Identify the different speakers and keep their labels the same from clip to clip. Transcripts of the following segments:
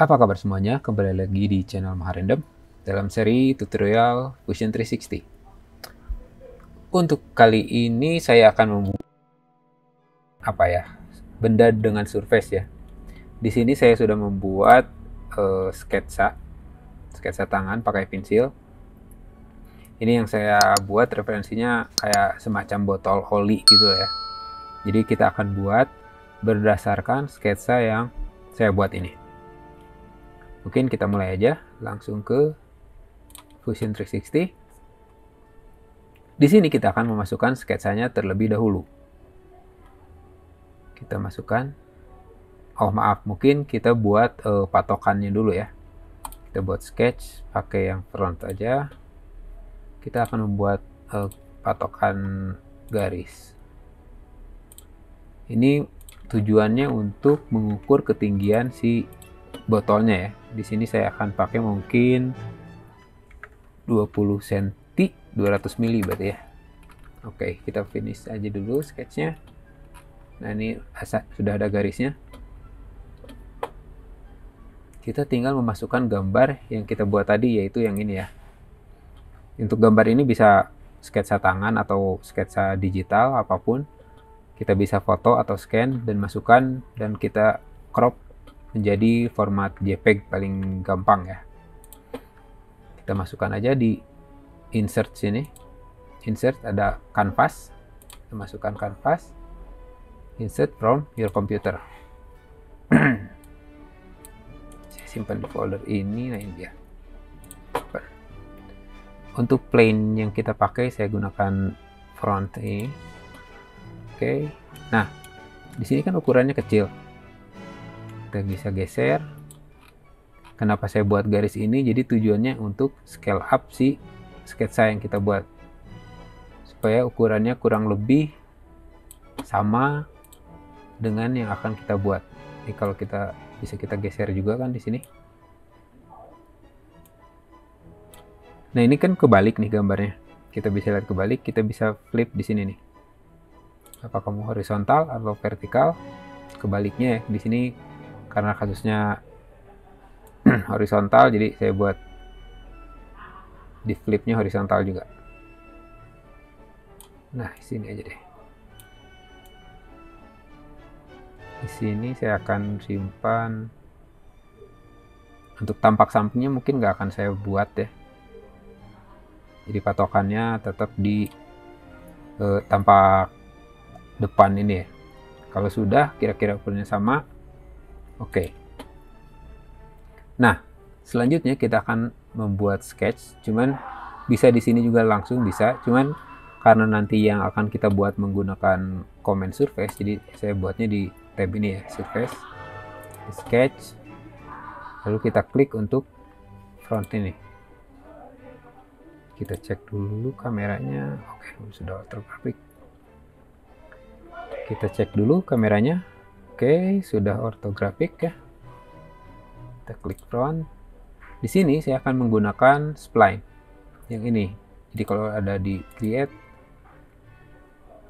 Speaker 1: Apa kabar semuanya? Kembali lagi di channel Maharendem dalam seri tutorial Fusion 360. Untuk kali ini saya akan membuat apa ya? Benda dengan surface ya. Di sini saya sudah membuat uh, sketsa sketsa tangan pakai pensil. Ini yang saya buat referensinya kayak semacam botol oli gitu ya. Jadi kita akan buat berdasarkan sketsa yang saya buat ini. Mungkin kita mulai aja langsung ke Fusion 360. Di sini kita akan memasukkan sketsanya terlebih dahulu. Kita masukkan. Oh maaf, mungkin kita buat uh, patokannya dulu ya. Kita buat sketch pakai yang front aja. Kita akan membuat uh, patokan garis. Ini tujuannya untuk mengukur ketinggian si botolnya ya. Di sini saya akan pakai mungkin 20 cm 200 mili berarti ya. Oke, kita finish aja dulu sketchnya. Nah ini sudah ada garisnya. Kita tinggal memasukkan gambar yang kita buat tadi yaitu yang ini ya. Untuk gambar ini bisa sketsa tangan atau sketsa digital apa pun kita bisa foto atau scan dan masukkan dan kita crop menjadi format JPEG paling gampang ya. Kita masukkan aja di insert sini. Insert ada canvas. Kita masukkan canvas. Insert from your computer. Saya simpan di folder ini nah ini dia. Untuk plane yang kita pakai saya gunakan front ini. Oke. Nah, di sini kan ukurannya kecil. Kita bisa geser. Kenapa saya buat garis ini? Jadi tujuannya untuk scale up si sketsa yang kita buat. Supaya ukurannya kurang lebih sama dengan yang akan kita buat. Ini kalau kita bisa kita geser juga kan di sini. Nah, ini kan kebalik nih gambarnya. Kita bisa lihat kebalik, kita bisa flip di sini nih apa kamu horizontal atau vertikal kebaliknya ya di sini karena kasusnya horizontal jadi saya buat di flipnya horizontal juga. Nah sini aja deh. Di sini saya akan simpan. Untuk tampak sampingnya mungkin nggak akan saya buat ya. Jadi patokannya tetap di eh, tampak depan ini ya. Kalau sudah kira-kira ukurannya sama, oke. Nah, selanjutnya kita akan membuat sketch, cuman bisa di sini juga langsung bisa, cuman karena nanti yang akan kita buat menggunakan comment surface, jadi saya buatnya di tab ini ya, surface, sketch, lalu kita klik untuk front ini. Kita cek dulu kameranya, oke sudah ortografik kita cek dulu kameranya oke sudah ortografik ya. Kita klik front. Di sini saya akan menggunakan spline. Yang ini. Jadi kalau ada di create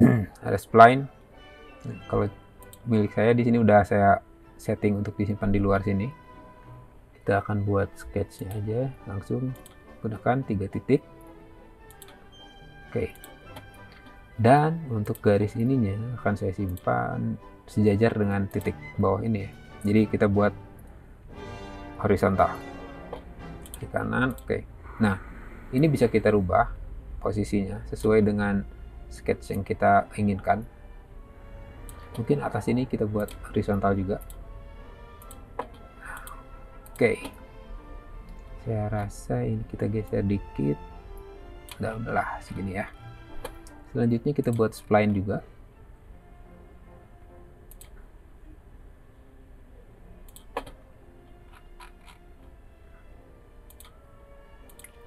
Speaker 1: ada spline. Kalau milik saya di sini udah saya setting untuk disimpan di luar sini. Kita akan buat sketchnya aja langsung. Gunakan tiga titik. Oke. Dan untuk garis ininya akan saya simpan sejajar dengan titik bawah ini ya. Jadi kita buat horizontal. Di kanan oke. Okay. nah ini bisa kita rubah posisinya sesuai dengan sketch yang kita inginkan. Mungkin atas ini kita buat horizontal juga. Oke. Okay. saya rasa ini kita geser dikit. Udah udahlah segini ya. Selanjutnya kita buat spline juga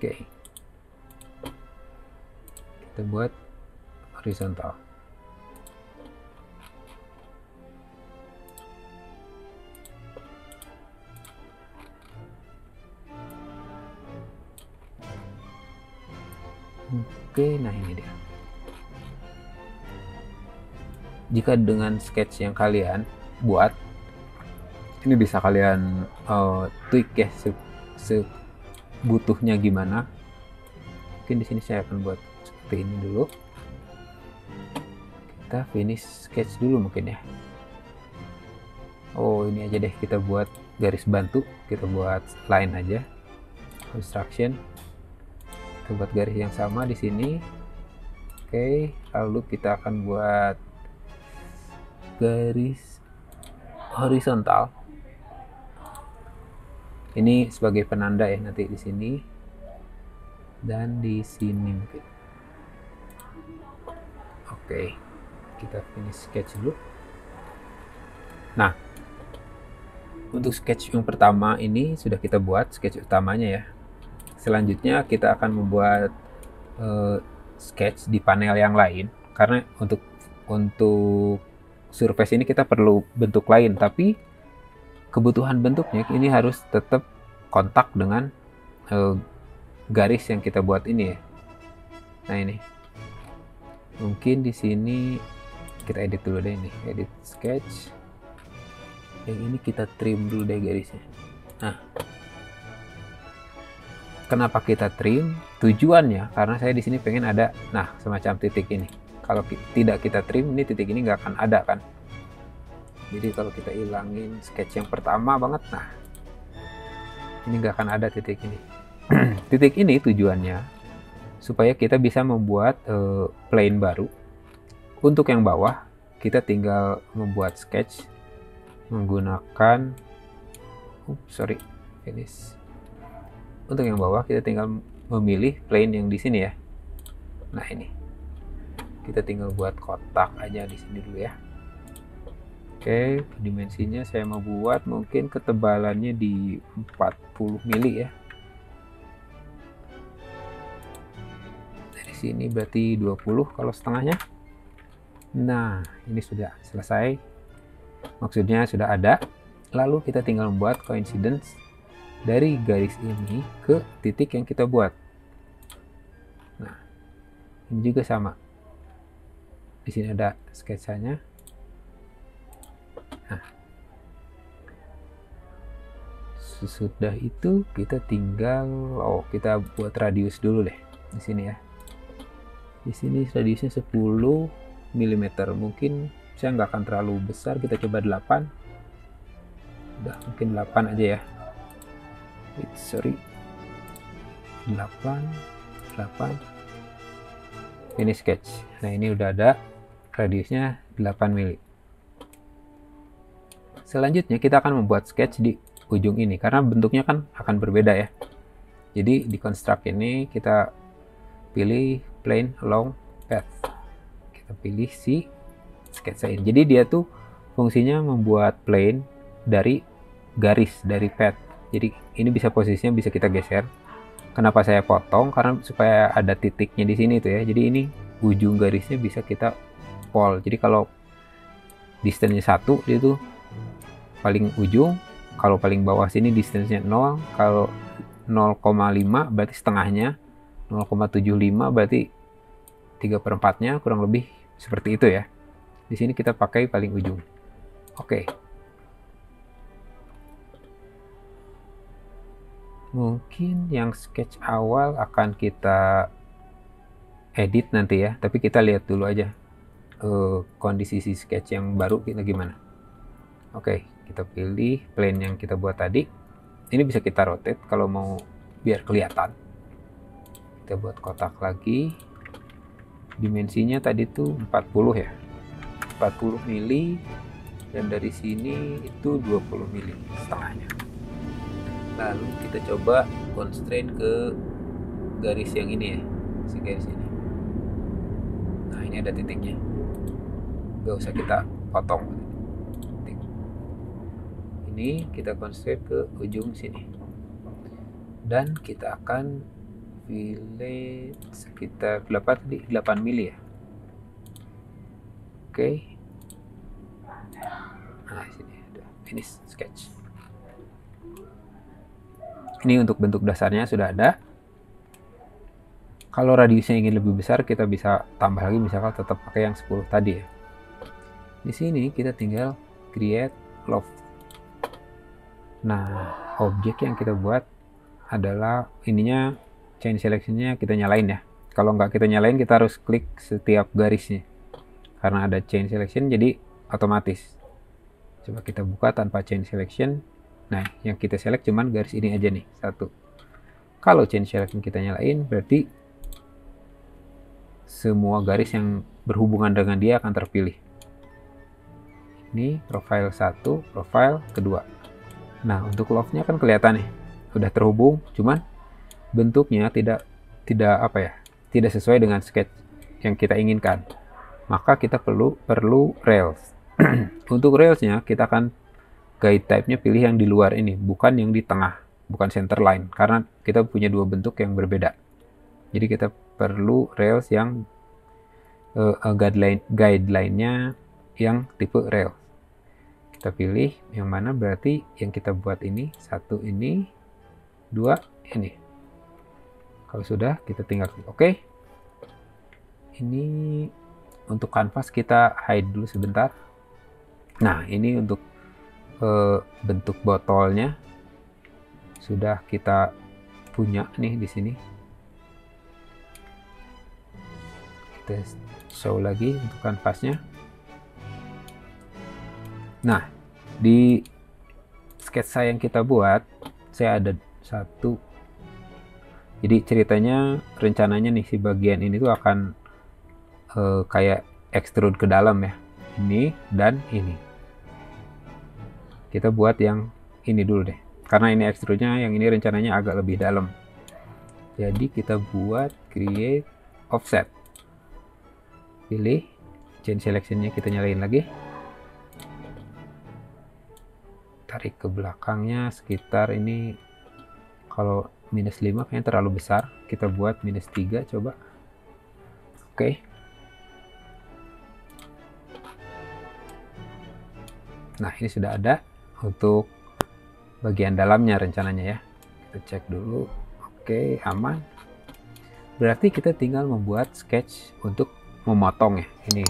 Speaker 1: oke kita buat horizontal Oke, nah ini dia. jika dengan sketch yang kalian buat ini bisa kalian uh, tweak ya butuhnya gimana. Mungkin di sini saya akan buat seperti ini dulu. Kita finish sketch dulu mungkin ya. Oh ini aja deh kita buat garis bantu. Kita buat line aja. Construction. Kita buat garis yang sama di sini. Oke lalu kita akan buat garis horizontal ini sebagai penanda ya nanti di sini. Dan di sini mungkin. Oke kita finish sketch dulu. Nah untuk sketch yang pertama ini sudah kita buat sketch utamanya ya. Selanjutnya kita akan membuat uh, sketch di panel yang lain. Karena untuk untuk surface ini kita perlu bentuk lain tapi kebutuhan bentuknya ini harus tetap kontak dengan uh, garis yang kita buat ini ya. Nah ini, mungkin di sini kita edit dulu deh ini, edit sketch. Yang ini kita trim dulu deh garisnya. Nah, kenapa kita trim? Tujuannya karena saya di sini pengen ada, nah semacam titik ini. Kalau tidak kita trim, ini titik ini nggak akan ada kan jadi kalau kita hilangin sketch yang pertama banget nah ini nggak akan ada titik ini. Titik ini tujuannya supaya kita bisa membuat uh, plane baru. Untuk yang bawah kita tinggal membuat sketch menggunakan oh, sorry finish. Untuk yang bawah kita tinggal memilih plane yang di sini ya. Nah ini. Kita tinggal buat kotak aja di sini dulu ya Oke, dimensinya saya mau buat mungkin ketebalannya di 40 mili ya. Dari sini berarti 20 kalau setengahnya. Nah, ini sudah selesai. Maksudnya sudah ada. Lalu kita tinggal membuat coincidence dari garis ini ke titik yang kita buat. Nah, ini juga sama. Di sini ada sketsanya sesudah itu kita tinggal oh kita buat radius dulu deh di sini ya. Di sini radiusnya 10 mm. Mungkin saya nggak akan terlalu besar, kita coba 8. Udah, mungkin 8 aja ya. Wait, sorry. 8 8 ini sketch. Nah, ini udah ada radiusnya 8 mili. Selanjutnya kita akan membuat sketch di ujung ini karena bentuknya kan akan berbeda ya. Jadi di construct ini kita pilih plane along path. Kita pilih si sketsa ini. Jadi dia tuh fungsinya membuat plane dari garis dari path. Jadi ini bisa posisinya bisa kita geser. Kenapa saya potong? Karena supaya ada titiknya di sini tuh ya. Jadi ini ujung garisnya bisa kita pol. Jadi kalau distance-nya satu dia tuh paling ujung kalau paling bawah sini distance-nya 0 kalau 0,5 berarti setengahnya 0,75 berarti 3 per 4 nya kurang lebih seperti itu ya. Di sini kita pakai paling ujung. Oke. Mungkin yang sketch awal akan kita edit nanti ya tapi kita lihat dulu aja uh, kondisi si sketch yang baru kita gimana. Oke kita pilih plane yang kita buat tadi ini bisa kita rotate kalau mau biar kelihatan. Kita buat kotak lagi. Dimensinya tadi tuh 40 ya. 40 mili dan dari sini itu 20 mili setengahnya. Lalu kita coba constraint ke garis yang ini ya si garis ini. Nah ini ada titiknya. Gak usah kita potong ini kita konsep ke ujung sini. Dan kita akan pilih sekitar berapa tadi? 8 mili ya? Oke. Okay. nah sini ada. Finish sketch. Ini untuk bentuk dasarnya sudah ada. Kalau radiusnya ingin lebih besar kita bisa tambah lagi misalkan tetap pakai yang 10 tadi ya. Di sini kita tinggal create loft Nah, objek yang kita buat adalah ininya chain selectionnya kita nyalain ya. Kalau nggak kita nyalain, kita harus klik setiap garisnya. Karena ada chain selection, jadi otomatis. Coba kita buka tanpa chain selection. Nah, yang kita select cuman garis ini aja nih, satu. Kalau chain selection kita nyalain, berarti semua garis yang berhubungan dengan dia akan terpilih. Ini profile satu, profile kedua. Nah, untuk love-nya kan kelihatan nih, udah terhubung, cuman bentuknya tidak tidak apa ya, tidak sesuai dengan sketch yang kita inginkan. Maka kita perlu perlu rails. Untuk railsnya kita akan guide type-nya pilih yang di luar ini, bukan yang di tengah, bukan center line, karena kita punya dua bentuk yang berbeda. Jadi kita perlu rails yang uh, guideline guideline-nya yang tipe rails. Kita pilih yang mana berarti yang kita buat ini satu ini, dua ini. Kalau sudah, kita tinggal klik OK. Ini untuk kanvas kita hide dulu sebentar. Nah, ini untuk uh, bentuk botolnya sudah kita punya nih di sini. Kita show lagi untuk kanvasnya. Nah, di sketsa yang kita buat, saya ada satu jadi ceritanya rencananya nih si bagian ini tuh akan uh, kayak extrude ke dalam ya. Ini dan ini. Kita buat yang ini dulu deh. Karena ini extrude-nya yang ini rencananya agak lebih dalam. Jadi kita buat create offset. Pilih chain selection-nya kita nyalain lagi. Tarik ke belakangnya sekitar ini kalau minus 5 kayaknya terlalu besar. Kita buat minus 3 coba. Oke. Nah ini sudah ada untuk bagian dalamnya rencananya ya. Kita cek dulu. Oke aman. Berarti kita tinggal membuat sketch untuk memotong ya. Ini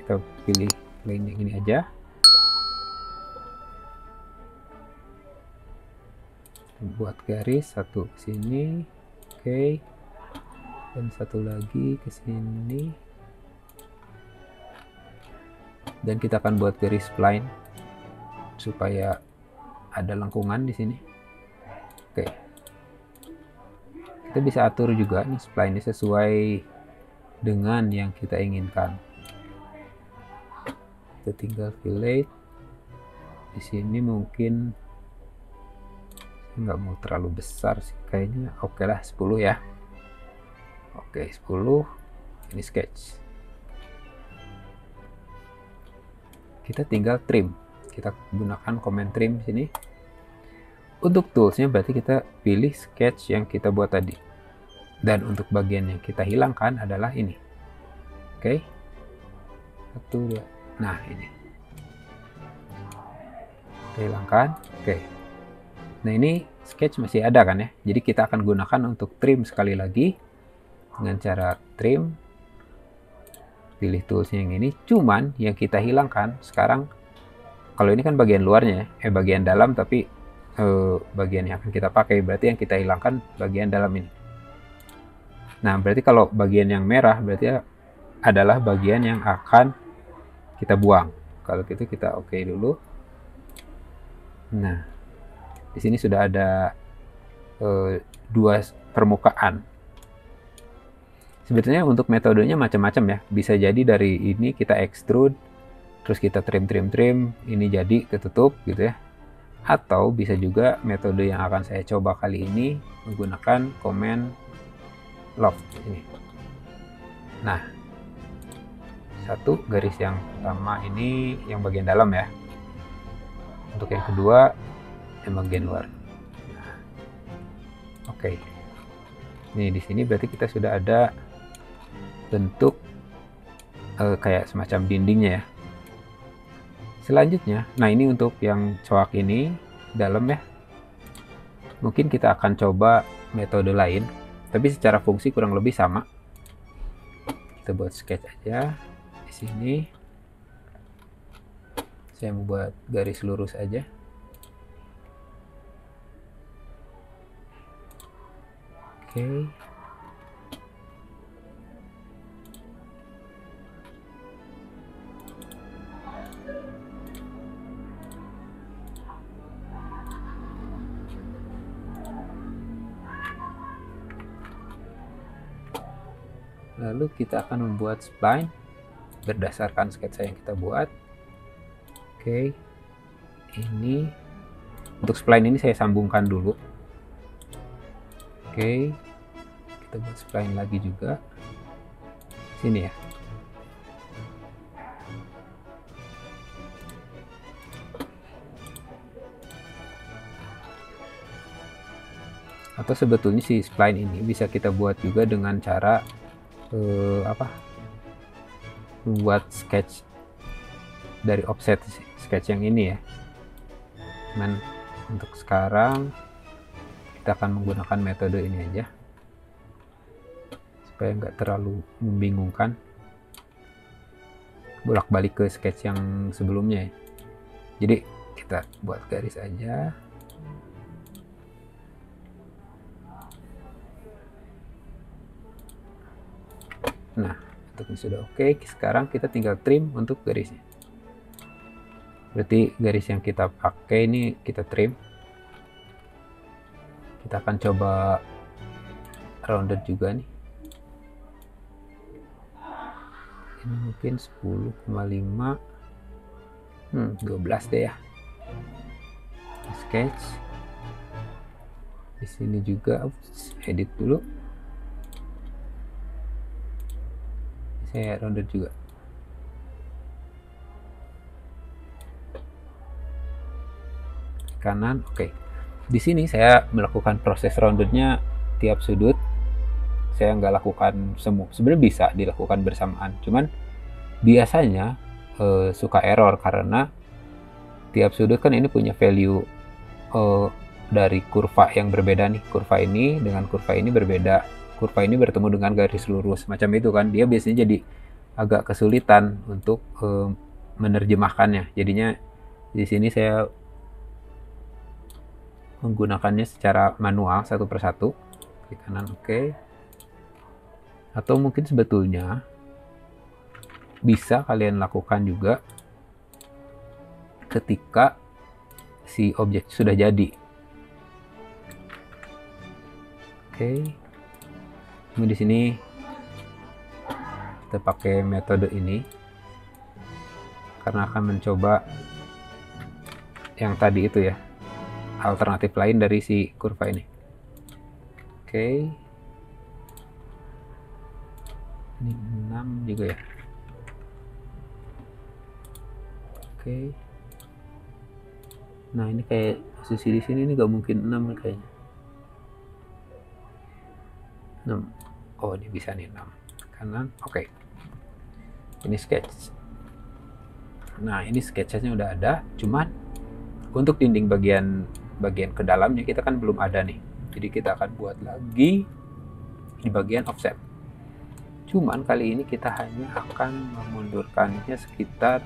Speaker 1: kita pilih plane yang ini aja buat garis satu ke sini oke okay. dan satu lagi ke sini dan kita akan buat garis spline supaya ada lengkungan di sini oke okay. kita bisa atur juga nih spline ini sesuai dengan yang kita inginkan kita tinggal fillet di sini mungkin nggak mau terlalu besar sih. Kayaknya oke lah 10 ya. Oke okay, 10 ini sketch. Kita tinggal trim. Kita gunakan comment trim sini. Untuk toolsnya berarti kita pilih sketch yang kita buat tadi. Dan untuk bagian yang kita hilangkan adalah ini. Oke. Okay. satu dua. Nah ini. Kita hilangkan. Oke. okay. Nah ini sketch masih ada kan ya. Jadi kita akan gunakan untuk trim sekali lagi. Dengan cara trim. Pilih toolsnya yang ini. Cuman yang kita hilangkan sekarang. Kalau ini kan bagian luarnya ya. Eh bagian dalam tapi eh, bagian yang akan kita pakai. Berarti yang kita hilangkan bagian dalam ini. Nah berarti kalau bagian yang merah berarti adalah bagian yang akan kita buang. Kalau gitu kita oke okay dulu. Nah, di sini sudah ada uh, dua permukaan. Sebetulnya untuk metodenya macam-macam ya. Bisa jadi dari ini kita extrude, terus kita trim trim trim, ini jadi ketutup gitu ya. Atau bisa juga metode yang akan saya coba kali ini menggunakan comment loft ini. Nah, satu garis yang pertama ini yang bagian dalam ya. Untuk yang kedua yang bagian. Oke. Okay. Nih di sini berarti kita sudah ada bentuk uh, kayak semacam dindingnya ya. Selanjutnya, nah ini untuk yang coak ini dalam ya. Mungkin kita akan coba metode lain, tapi secara fungsi kurang lebih sama. Kita buat sketch aja di sini. Saya membuat garis lurus aja. Oke. Lalu kita akan membuat spline berdasarkan sketsa yang kita buat. Oke. Ini untuk spline ini saya sambungkan dulu. Oke. Kita buat spline lagi juga. Sini ya. Atau sebetulnya si spline ini bisa kita buat juga dengan cara uh, apa membuat sketch dari offset sketch yang ini ya cuman untuk sekarang kita akan menggunakan metode ini aja supaya nggak terlalu membingungkan bolak-balik ke sketch yang sebelumnya ya jadi kita buat garis aja Nah, untuknya sudah oke. Okay. Sekarang kita tinggal trim untuk garisnya. Berarti garis yang kita pakai ini kita trim. Kita akan coba rounded juga nih. Ini mungkin 10,5 hmm, 12 deh ya. Sketch. Di sini juga edit dulu. saya rounded juga kanan oke okay. Di sini saya melakukan proses roundednya tiap sudut. Saya nggak lakukan semua sebenarnya bisa dilakukan bersamaan. Cuman biasanya eh, suka error karena tiap sudut kan ini punya value eh, dari kurva yang berbeda nih. Kurva ini dengan kurva ini berbeda. Kurva ini bertemu dengan garis lurus macam itu kan. Dia biasanya jadi agak kesulitan untuk uh, menerjemahkannya. Jadinya di sini saya menggunakannya secara manual satu persatu. Klik kanan oke. Okay. atau mungkin sebetulnya bisa kalian lakukan juga ketika si objek sudah jadi. Oke. Okay ini di sini kita pakai metode ini karena akan mencoba yang tadi itu ya alternatif lain dari si kurva ini oke okay. ini 6 juga ya oke okay. nah ini kayak posisi di sini ini gak mungkin 6 kayaknya 6 oh ini bisa nih 6 kanan oke okay. ini sketch nah ini sketchnya udah ada cuman untuk dinding bagian bagian ke dalamnya kita kan belum ada nih. Jadi kita akan buat lagi di bagian offset. Cuman kali ini kita hanya akan memundurkannya sekitar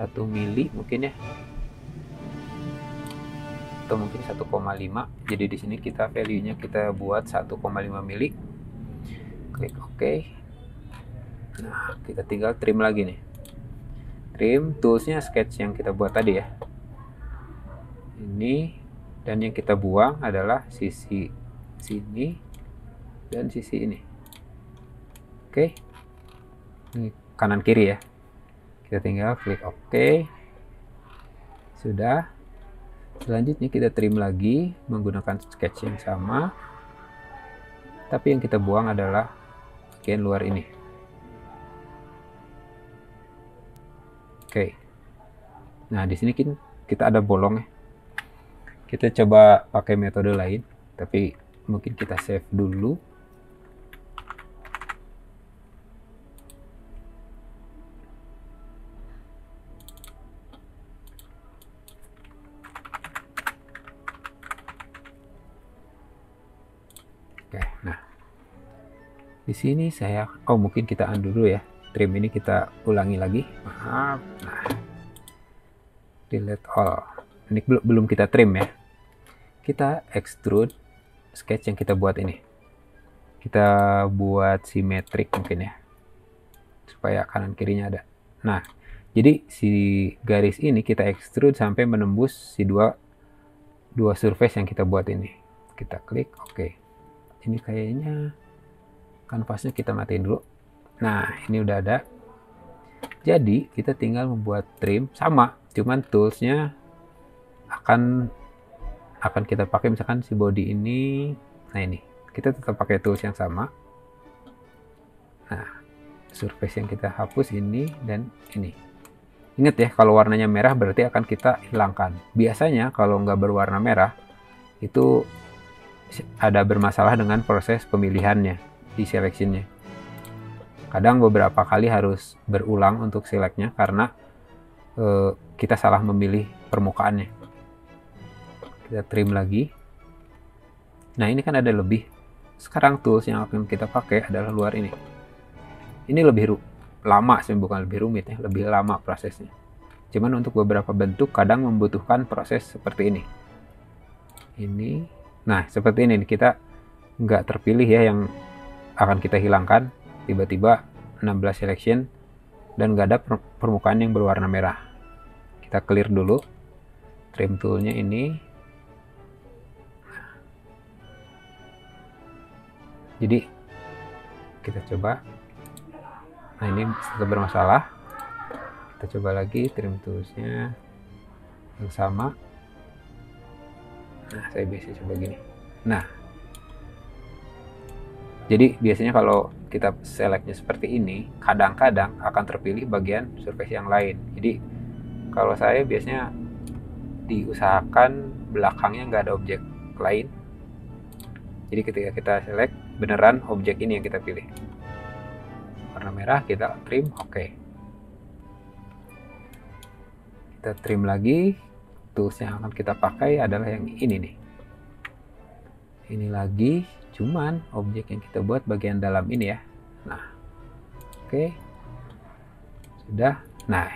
Speaker 1: 1 mili mungkin ya. Atau mungkin 1,5 jadi di sini kita value nya kita buat 1,5 mili. Klik OK. Nah kita tinggal trim lagi nih. Trim toolsnya sketch yang kita buat tadi ya ini dan yang kita buang adalah sisi sini dan sisi ini oke ini kanan kiri ya kita tinggal klik OK sudah selanjutnya kita trim lagi menggunakan sketch yang sama tapi yang kita buang adalah bagian luar ini. Oke. Nah, di sini kita ada bolong ya. Kita coba pakai metode lain, tapi mungkin kita save dulu. di sini saya oh mungkin kita undo dulu ya. Trim ini kita ulangi lagi. Maaf. Nah. Delete all ini belum kita trim ya. Kita extrude sketch yang kita buat ini. Kita buat simetrik mungkin ya. Supaya kanan kirinya ada. Nah jadi si garis ini kita extrude sampai menembus si dua dua surface yang kita buat ini. Kita klik oke. Okay. ini kayaknya kanvasnya kita matiin dulu. Nah ini udah ada. Jadi kita tinggal membuat trim sama. Cuman toolsnya akan akan kita pakai misalkan si body ini nah ini kita tetap pakai tools yang sama nah surface yang kita hapus ini dan ini Ingat ya, kalau warnanya merah berarti akan kita hilangkan. Biasanya kalau nggak berwarna merah, itu ada bermasalah dengan proses pemilihannya di seleksinya. Kadang beberapa kali harus berulang untuk selectnya karena e, kita salah memilih permukaannya. Kita trim lagi. Nah ini kan ada lebih. Sekarang tools yang akan kita pakai adalah luar ini. Ini lebih lama sih bukan lebih rumit ya lebih lama prosesnya. Cuman untuk beberapa bentuk kadang membutuhkan proses seperti ini. Ini nah seperti ini. Kita nggak terpilih ya yang akan kita hilangkan. Tiba-tiba 16 selection dan nggak ada permukaan yang berwarna merah. Kita clear dulu. Trim toolnya ini jadi kita coba. Nah ini tetap bermasalah. Kita coba lagi trim toolsnya yang sama. Nah saya biasa coba gini. Nah jadi biasanya kalau kita selectnya seperti ini kadang-kadang akan terpilih bagian surface yang lain. Jadi kalau saya biasanya diusahakan belakangnya nggak ada objek lain. Jadi ketika kita select beneran objek ini yang kita pilih? Warna merah kita trim oke. Okay. kita trim lagi. Tools yang akan kita pakai adalah yang ini nih. Ini lagi cuman objek yang kita buat bagian dalam ini ya. Nah oke. Okay. sudah. Nah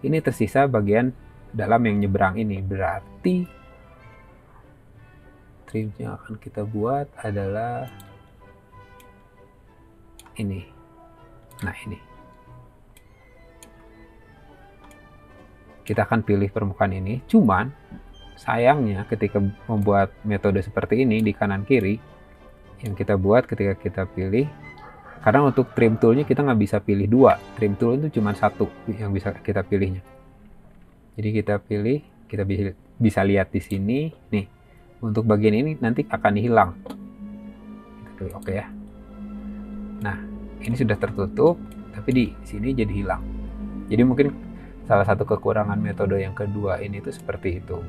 Speaker 1: ini tersisa bagian dalam yang nyebrang ini. Berarti trim yang akan kita buat adalah ini Nah ini. Kita akan pilih permukaan ini. Cuman sayangnya ketika membuat metode seperti ini di kanan kiri, yang kita buat ketika kita pilih, karena untuk trim toolnya kita nggak bisa pilih dua. Trim tool itu cuma satu yang bisa kita pilihnya. Jadi kita pilih, kita bisa lihat di sini, nih untuk bagian ini nanti akan hilang. Oke ya. Nah, ini sudah tertutup tapi di sini jadi hilang. Jadi mungkin salah satu kekurangan metode yang kedua ini tuh seperti itu.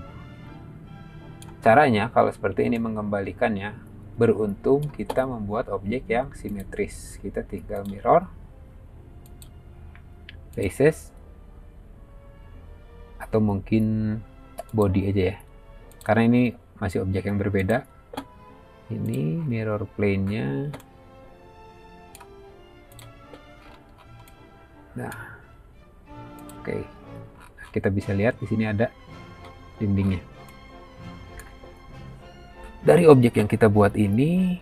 Speaker 1: Caranya kalau seperti ini mengembalikannya beruntung kita membuat objek yang simetris. Kita tinggal mirror faces atau mungkin body aja ya. Karena ini masih objek yang berbeda. Ini mirror plane-nya Nah, oke, okay. kita bisa lihat di sini ada dindingnya. Dari objek yang kita buat ini,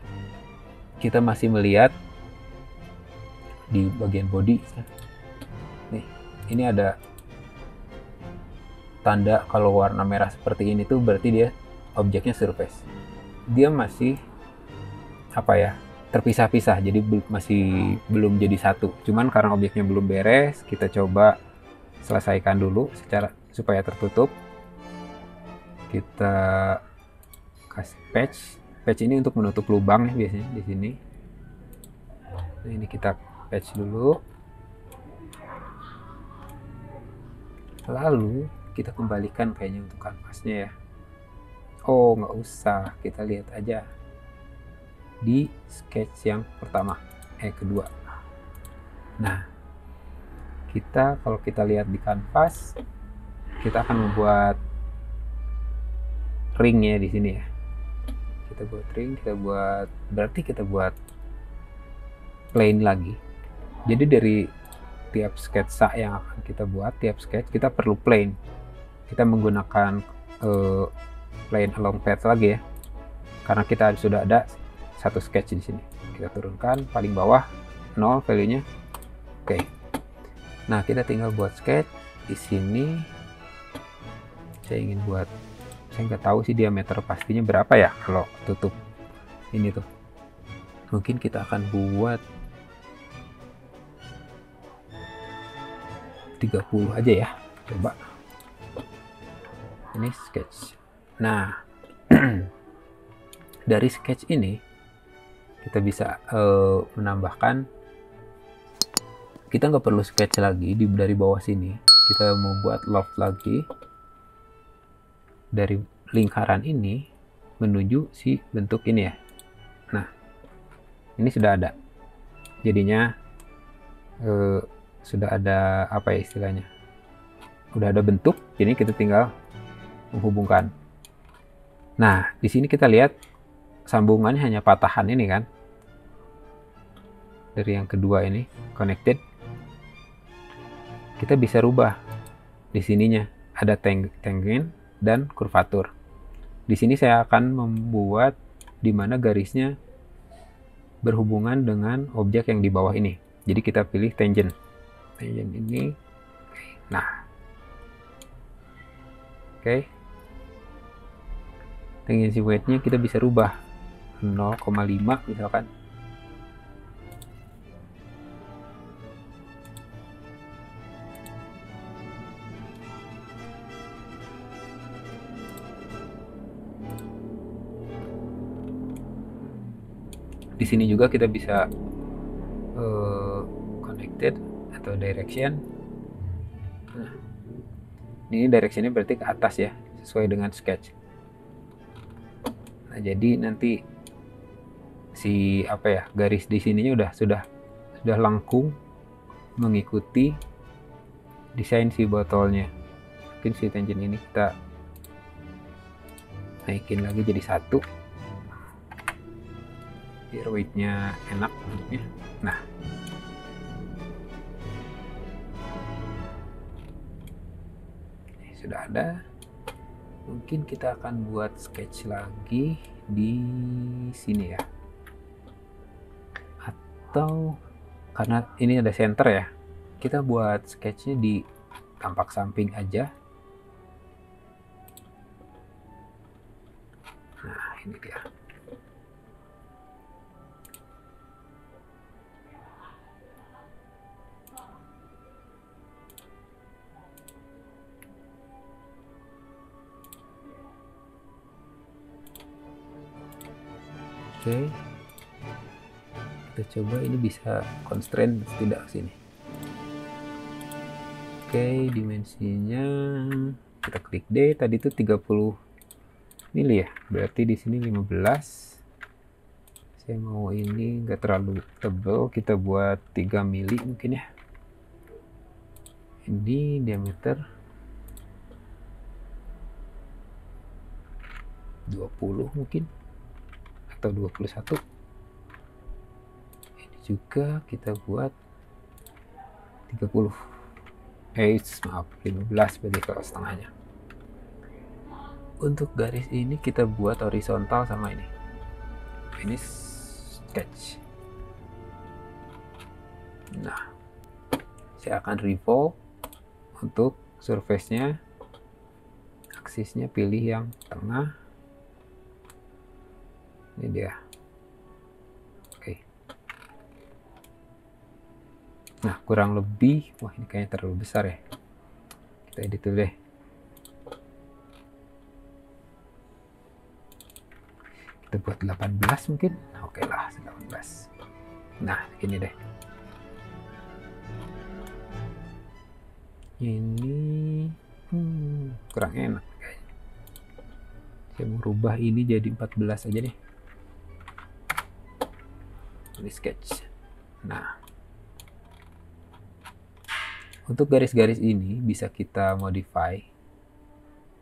Speaker 1: kita masih melihat di bagian body. Nih, ini ada tanda kalau warna merah seperti ini tuh berarti dia objeknya surface. Dia masih apa ya? Terpisah-pisah jadi masih belum jadi satu. Cuman karena objeknya belum beres kita coba selesaikan dulu secara supaya tertutup. Kita kasih patch. Patch ini untuk menutup lubang ya biasanya di sini. Nah, ini kita patch dulu. Lalu kita kembalikan kayaknya untuk kanvasnya ya. Oh nggak usah. Kita lihat aja di sketch yang pertama eh kedua. Nah kita kalau kita lihat di kanvas kita akan membuat ringnya di sini ya. Kita buat ring kita buat berarti kita buat plane lagi. Jadi dari tiap sketsa yang akan kita buat tiap sketch kita perlu plane kita menggunakan uh, plane along path lagi ya. Karena kita sudah ada satu sketch di sini. kita turunkan paling bawah 0 value nya oke. Nah kita tinggal buat sketch di sini. Saya ingin buat saya nggak tahu sih diameter pastinya berapa ya kalau tutup ini tuh. Mungkin kita akan buat 30 aja ya. Coba. Ini sketch. Nah dari sketch ini kita bisa uh, menambahkan kita nggak perlu sketch lagi di dari bawah sini. Kita mau buat loft lagi. Dari lingkaran ini menuju si bentuk ini ya. Nah ini sudah ada. Jadinya eh, sudah ada apa ya istilahnya? Udah ada bentuk jadi kita tinggal menghubungkan. Nah di sini kita lihat sambungannya hanya patahan ini kan dari yang kedua ini connected kita bisa rubah di sininya ada tang tangent dan kurvatur. Di sini saya akan membuat di mana garisnya berhubungan dengan objek yang di bawah ini. Jadi kita pilih tangent. Tangent ini. Nah. Oke. Okay. Weight-nya kita bisa rubah 0,5 misalkan di sini juga kita bisa uh, connected atau direction. Nah, ini directionnya berarti ke atas ya sesuai dengan sketch. Nah jadi nanti si apa ya garis di sininya udah sudah sudah langkung mengikuti desain si botolnya. Mungkin si tangent ini kita naikin lagi jadi satu weightnya enak bentuknya nah. Ini sudah ada. Mungkin kita akan buat sketch lagi di sini ya. Atau karena ini ada center ya kita buat sketchnya di tampak samping aja. Nah ini dia Oke. Kita coba ini bisa constraint tidak sini. Oke, dimensinya kita klik D. Tadi itu 30 mili ya. Berarti di sini 15. Saya mau ini enggak terlalu tebal, kita buat 3 mili mungkin ya. Ini diameter 20 mungkin atau 21 ini juga kita buat 30 eh maaf 15 berarti kalau setengahnya. Untuk garis ini kita buat horizontal sama ini. Ini sketch. Nah saya akan revolve untuk surface nya aksisnya pilih yang tengah ini dia. Oke. Nah kurang lebih wah ini kayaknya terlalu besar ya. Kita edit dulu deh. Kita buat 18 mungkin? Nah, oke lah 18 nah ini deh. Ini hmm, kurang enak kayaknya. Saya mau rubah ini jadi 14 aja deh ini sketch. Nah untuk garis-garis ini bisa kita modify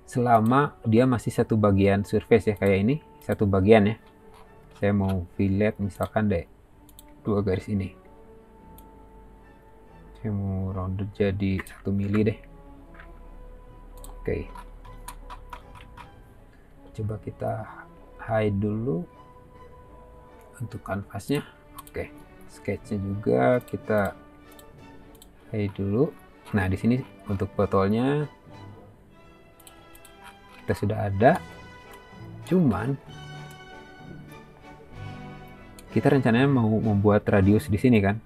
Speaker 1: selama dia masih satu bagian surface ya kayak ini satu bagian ya. Saya mau fillet misalkan deh dua garis ini. Saya mau rounded jadi satu mili deh. Oke. Coba kita hide dulu untuk kanvasnya Oke, sketchnya juga kita hide dulu. Nah, di sini untuk botolnya kita sudah ada. Cuman kita rencananya mau membuat radius di sini kan.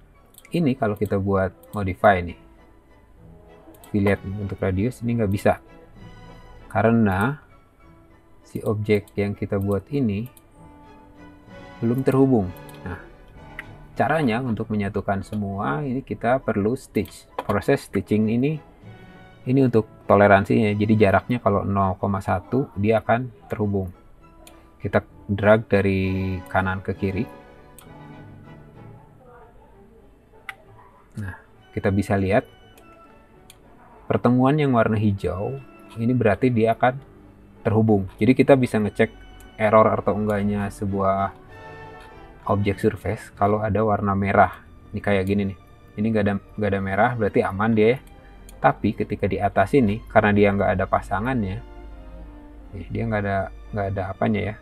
Speaker 1: Ini kalau kita buat modify nih. Dilihat untuk radius ini nggak bisa. Karena si objek yang kita buat ini belum terhubung. Caranya untuk menyatukan semua ini kita perlu stitch. Proses stitching ini ini untuk toleransinya. Jadi jaraknya kalau 0,1 dia akan terhubung. Kita drag dari kanan ke kiri. Nah, kita bisa lihat pertemuan yang warna hijau ini berarti dia akan terhubung. Jadi kita bisa ngecek error atau enggaknya sebuah objek surface kalau ada warna merah. Ini kayak gini nih. Ini nggak ada nggak ada merah berarti aman dia. Ya. Tapi ketika di atas ini karena dia nggak ada pasangannya, dia nggak ada nggak ada apanya ya,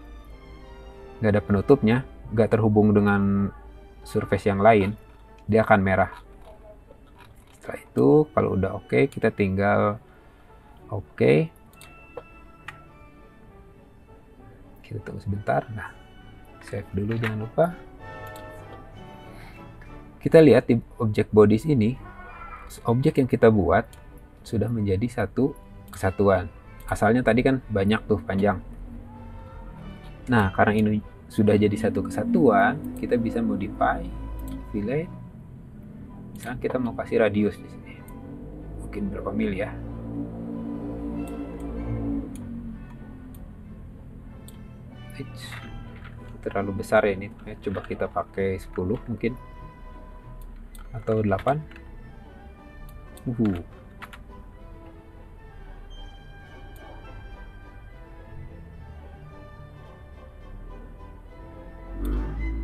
Speaker 1: nggak ada penutupnya, nggak terhubung dengan surface yang lain, dia akan merah. Setelah itu kalau udah oke okay, kita tinggal oke okay. kita tunggu sebentar nah save dulu jangan lupa. Kita lihat di objek bodies ini objek yang kita buat sudah menjadi satu kesatuan. Asalnya tadi kan banyak tuh panjang. Nah karena ini sudah jadi satu kesatuan kita bisa modify fillet. Misalnya kita mau kasih radius di sini. Mungkin berapa mil ya terlalu besar ya ini. Ya, coba kita pakai 10 mungkin. Atau 8 uhu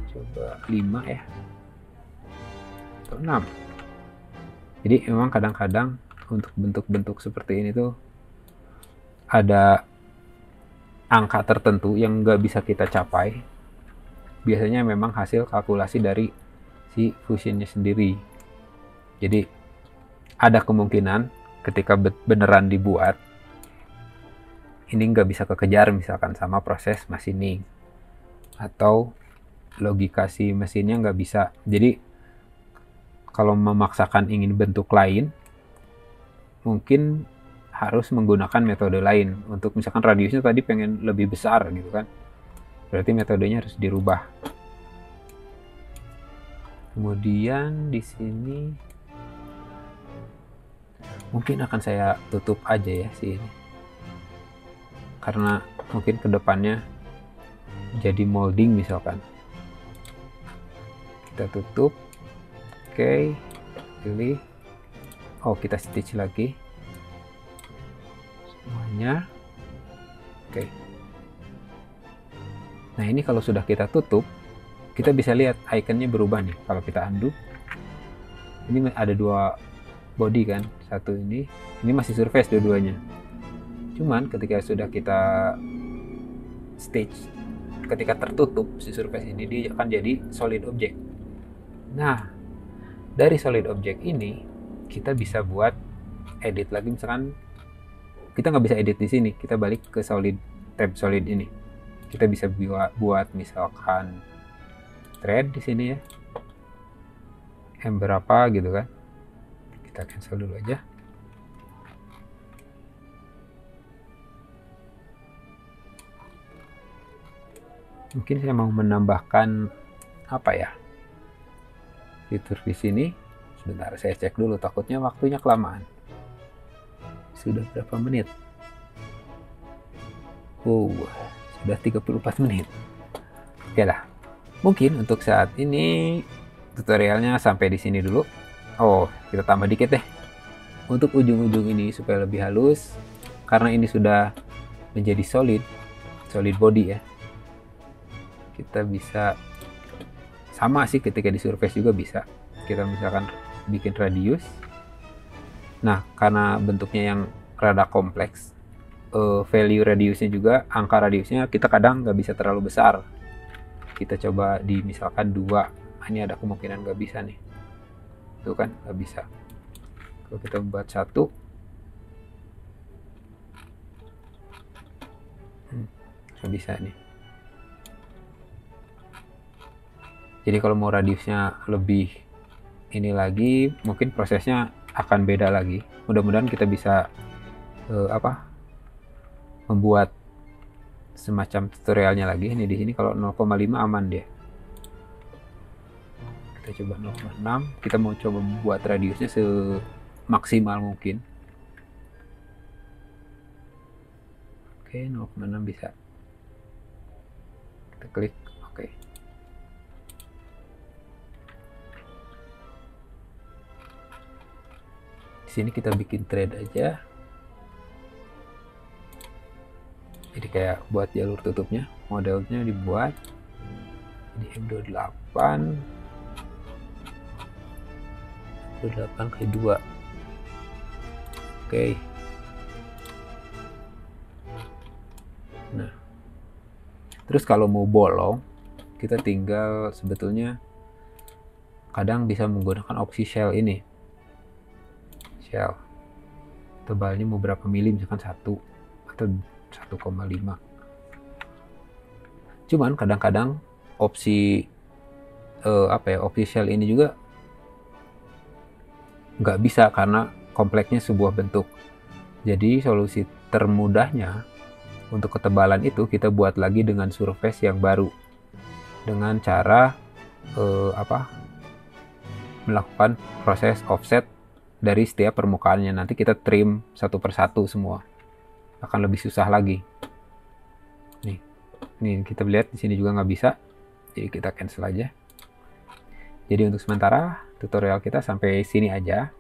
Speaker 1: coba 5 ya. Atau 6 jadi memang kadang-kadang untuk bentuk-bentuk seperti ini tuh ada angka tertentu yang nggak bisa kita capai biasanya memang hasil kalkulasi dari si fusionnya sendiri. Jadi ada kemungkinan ketika beneran dibuat ini nggak bisa kekejar misalkan sama proses machining. Atau logika si mesinnya nggak bisa. Jadi kalau memaksakan ingin bentuk lain mungkin harus menggunakan metode lain. Untuk misalkan radiusnya tadi pengen lebih besar gitu kan berarti metodenya harus dirubah. Kemudian di sini mungkin akan saya tutup aja ya sih karena mungkin ke depannya jadi molding misalkan. Kita tutup. Oke pilih. Oh kita stitch lagi. Semuanya. Oke nah ini kalau sudah kita tutup kita bisa lihat ikonnya berubah nih. Kalau kita undo ini ada dua body kan satu ini. Ini masih surface dua-duanya. Cuman ketika sudah kita stage ketika tertutup si surface ini dia akan jadi solid object. Nah dari solid object ini kita bisa buat edit lagi. Misalkan kita nggak bisa edit di sini kita balik ke solid tab solid ini kita bisa buat buat misalkan thread di sini ya. Yang berapa gitu kan. Kita cancel dulu aja. Mungkin saya mau menambahkan apa ya? Fitur di sini. Sebentar saya cek dulu. Takutnya waktunya kelamaan. Sudah berapa menit? Wow, sudah 34 menit. Oke lah. Mungkin untuk saat ini tutorialnya sampai di sini dulu. Oh, kita tambah dikit deh. Untuk ujung-ujung ini supaya lebih halus karena ini sudah menjadi solid, solid body ya. Kita bisa sama sih ketika di surface juga bisa. Kita misalkan bikin radius Nah, karena bentuknya yang rada kompleks, uh, value radiusnya juga, angka radiusnya kita kadang nggak bisa terlalu besar. Kita coba di misalkan 2 nah, ini ada kemungkinan nggak bisa nih. Itu kan nggak bisa. Kalau kita membuat satu hmm, nggak bisa nih. Jadi kalau mau radiusnya lebih ini lagi mungkin prosesnya akan beda lagi. Mudah-mudahan kita bisa uh, apa membuat semacam tutorialnya lagi. Ini di sini kalau 0,5 aman dia. Kita coba 0,6 kita mau coba membuat radiusnya semaksimal mungkin. Oke 0,6 bisa. Kita klik oke. Di sini kita bikin thread aja jadi kayak buat jalur tutupnya modelnya dibuat. Di M28 28 kali 2 oke. Nah. Terus kalau mau bolong kita tinggal sebetulnya kadang bisa menggunakan opsi shell ini. Shell. Tebalnya mau berapa mili misalkan satu. Atau 1,5 cuman kadang-kadang opsi uh, apa ya shell ini juga nggak bisa karena kompleksnya sebuah bentuk. Jadi solusi termudahnya untuk ketebalan itu kita buat lagi dengan surface yang baru. Dengan cara eh, apa melakukan proses offset dari setiap permukaannya. Nanti kita trim satu persatu semua akan lebih susah lagi nih nih kita lihat di sini juga nggak bisa jadi kita cancel aja jadi untuk sementara tutorial kita sampai sini aja.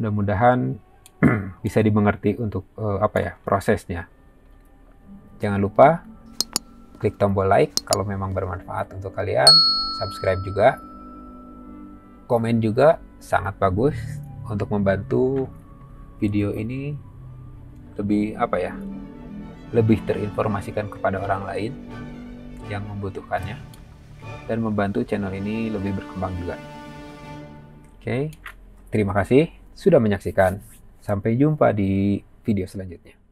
Speaker 1: Mudah-mudahan bisa dimengerti untuk uh, apa ya prosesnya. Jangan lupa klik tombol like kalau memang bermanfaat untuk kalian, subscribe juga, komen juga sangat bagus untuk membantu video ini lebih apa ya lebih terinformasikan kepada orang lain yang membutuhkannya dan membantu channel ini lebih berkembang juga. Oke, terima kasih sudah menyaksikan. Sampai jumpa di video selanjutnya.